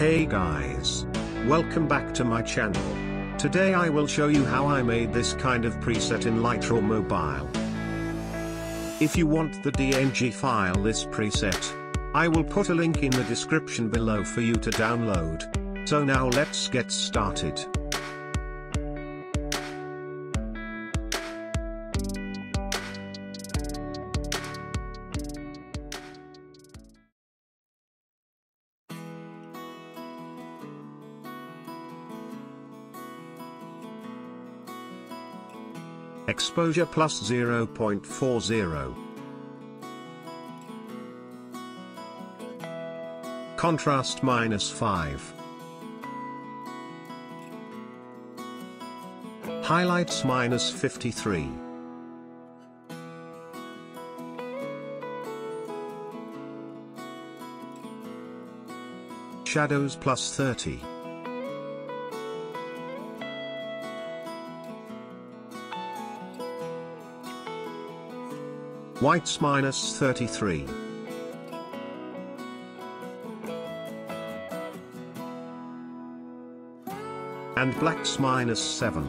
Hey guys. Welcome back to my channel. Today I will show you how I made this kind of preset in Lightroom Mobile. If you want the DNG file this preset, I will put a link in the description below for you to download. So now let's get started. Exposure plus 0.40. Contrast minus 5. Highlights minus 53. Shadows plus 30. Whites minus 33. And blacks minus 7.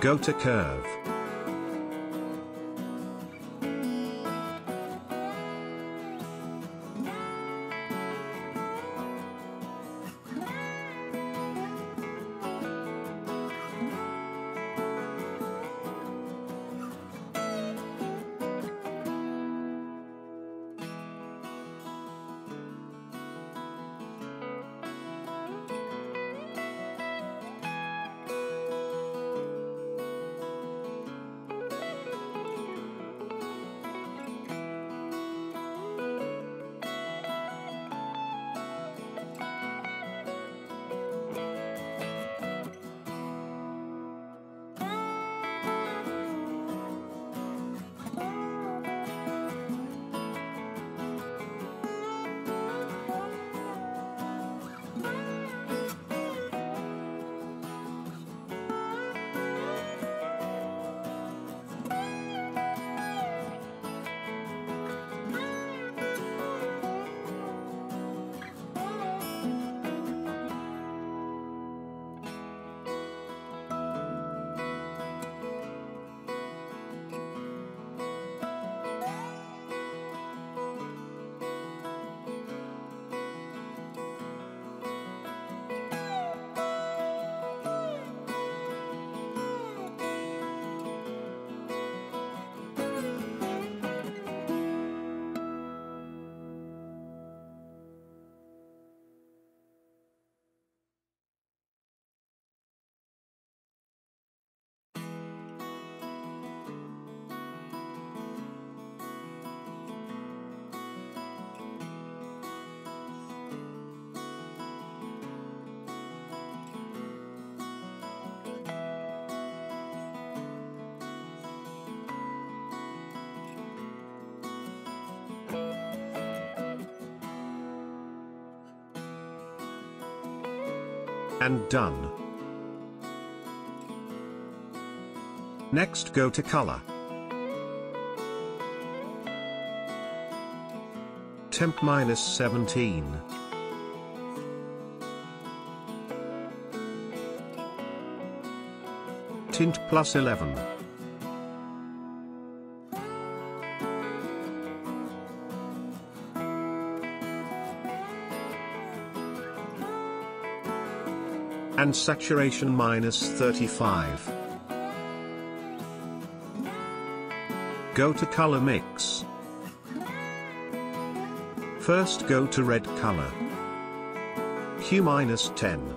Go to curve. And done. Next go to color. Temp minus 17. Tint plus 11. And saturation minus 35. Go to color mix. First go to red color. Hue minus 10.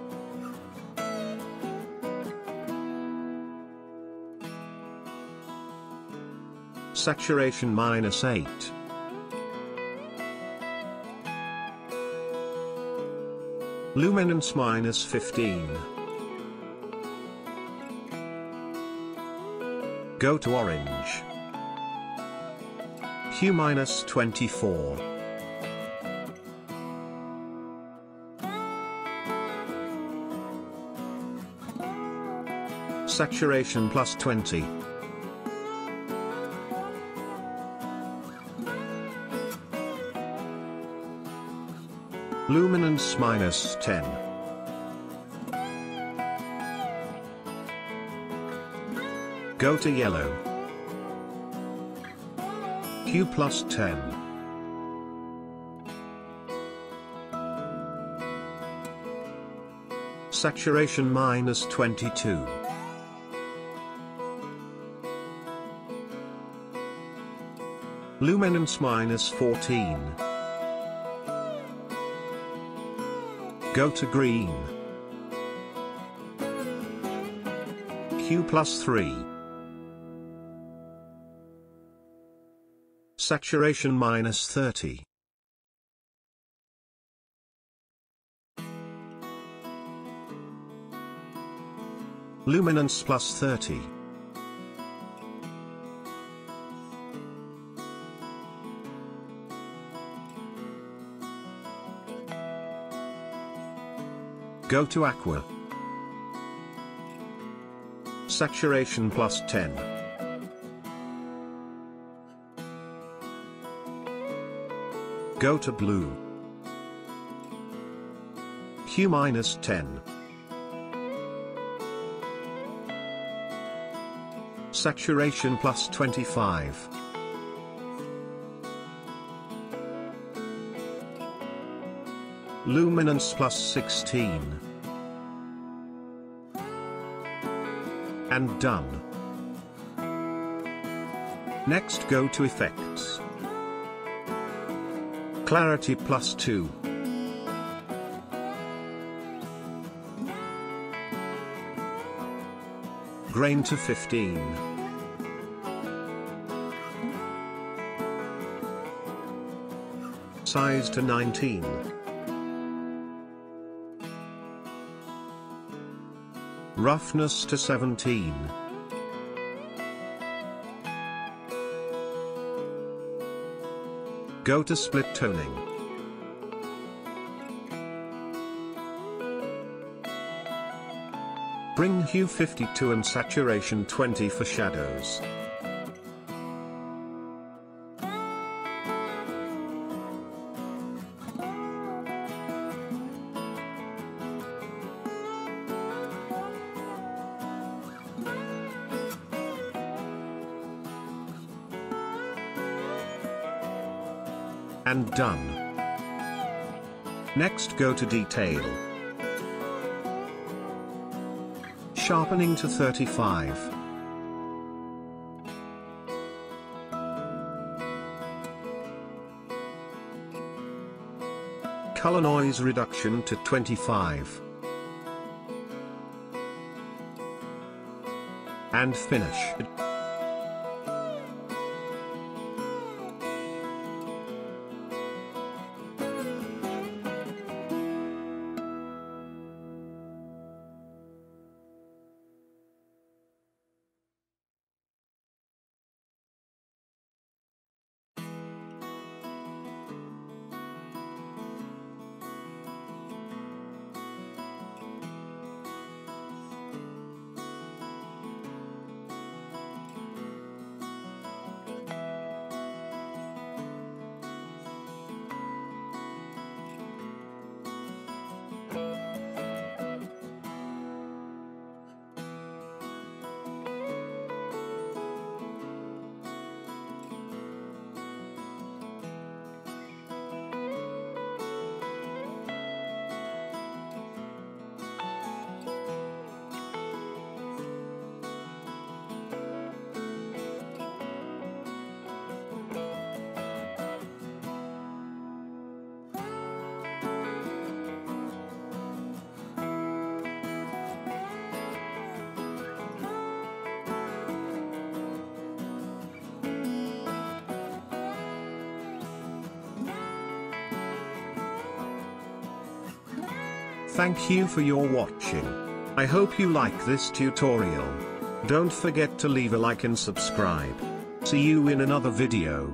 Saturation minus 8. Luminance minus 15. Go to orange. Hue minus 24. Saturation plus 20. Luminance minus 10. Go to yellow. Hue plus 10. Saturation minus 22. Luminance minus 14. Go to green. Hue plus 3. Saturation minus 30. Luminance plus 30. Go to Aqua. Saturation plus 10. Go to Blue. Hue minus 10. Saturation plus 25. Luminance plus 16. And done. Next go to Effects. Clarity plus 2. Grain to 15. Size to 19. Roughness to 17. Go to split toning. Bring hue 52 and saturation 20 for shadows. And done. Next go to detail. Sharpening to 35. Color noise reduction to 25. And finish. Thank you for your watching. I hope you like this tutorial. Don't forget to leave a like and subscribe. See you in another video.